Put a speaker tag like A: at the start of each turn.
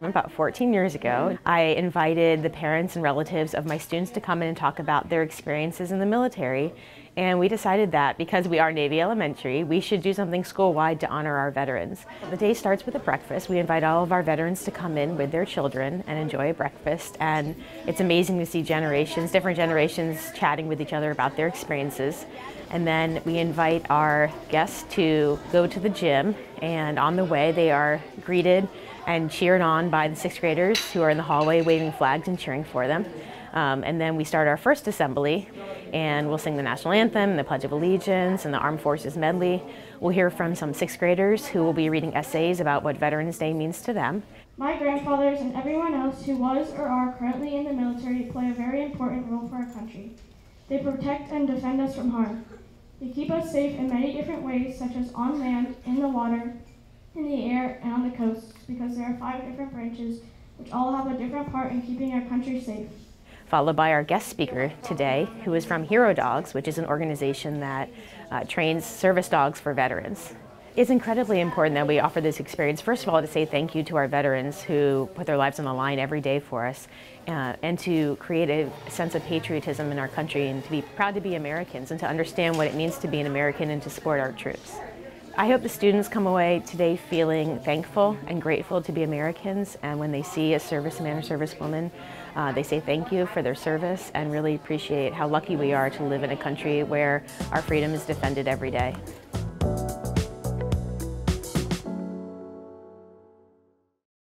A: About 14 years ago, I invited the parents and relatives of my students to come in and talk about their experiences in the military. And we decided that because we are Navy Elementary, we should do something school-wide to honor our veterans. The day starts with a breakfast. We invite all of our veterans to come in with their children and enjoy a breakfast. And it's amazing to see generations, different generations chatting with each other about their experiences. And then we invite our guests to go to the gym and on the way they are greeted and cheered on by the sixth graders who are in the hallway waving flags and cheering for them. Um, and then we start our first assembly and we'll sing the national anthem, the Pledge of Allegiance, and the Armed Forces medley. We'll hear from some sixth graders who will be reading essays about what Veterans Day means to them.
B: My grandfathers and everyone else who was or are currently in the military play a very important role for our country. They protect and defend us from harm. They keep us safe in many different ways, such as on land, in the water, in the air, and on the coast, because there are five different branches which all have a different part in keeping our country safe.
A: Followed by our guest speaker today, who is from Hero Dogs, which is an organization that uh, trains service dogs for veterans. It's incredibly important that we offer this experience, first of all, to say thank you to our veterans who put their lives on the line every day for us, uh, and to create a sense of patriotism in our country and to be proud to be Americans and to understand what it means to be an American and to support our troops. I hope the students come away today feeling thankful and grateful to be Americans, and when they see a serviceman or servicewoman, uh, they say thank you for their service and really appreciate how lucky we are to live in a country where our freedom is defended every day.